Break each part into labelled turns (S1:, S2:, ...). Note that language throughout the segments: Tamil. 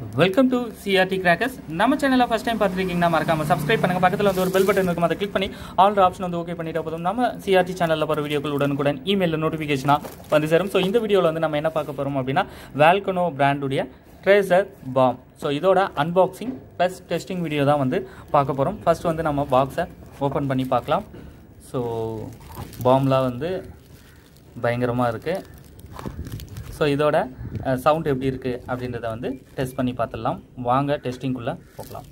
S1: வெல்கம் டு சிஆர்டி கிராக்கர்ஸ் நம்ம சேனலில் ஃபஸ்ட் டைம் பார்த்துருக்கீங்கன்னா மறக்காம சப்ஸ்கிரைப் பண்ணுங்கள் பக்கத்தில் வந்து ஒரு பெல் பட்டன் இருக்கும் அதை கிளிக் பண்ணி ஆல் ஆப்ஷன் வந்து ஓகே பண்ணிட்டு போதும். நம்ம சிஆர்டி சேனலில் போகிற வீடியோக்கள் உடனுக்குடன் இமெயிலில் நோட்டிஃபிகேஷனாக வந்து சேரும். ஸோ இந்த வீடியோவில் வந்து நம்ம என்ன பார்க்க போகிறோம் அப்படின்னா வேல்கனோ பிராண்டுடைய ட்ரேசர் பாம் ஸோ இதோட அன்பாக்சிங் ப்ளஸ் டெஸ்டிங் வீடியோ தான் வந்து பார்க்க போகிறோம் ஃபஸ்ட் வந்து நம்ம பாக்ஸை ஓப்பன் பண்ணி பார்க்கலாம். ஸோ பாம்லாம் வந்து பயங்கரமாக இருக்குது ஸோ இதோட சவுண்ட் எப்படி இருக்குது அப்படின்றத வந்து டெஸ்ட் பண்ணி பார்த்துடலாம். வாங்க டெஸ்டிங்குள்ளே போகலாம்.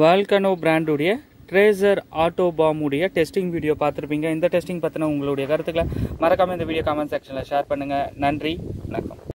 S1: வால்கனோ பிராண்டுடைய ட்ரேசர் ஆட்டோ பாமுடைய டெஸ்டிங் வீடியோ பார்த்துருப்பீங்க. இந்த டெஸ்டிங் பற்றின உங்களுடைய கருத்துக்களை மறக்காமல் இந்த வீடியோ கமெண்ட் செக்ஷனில் ஷேர் பண்ணுங்கள் நன்றி. வணக்கம்.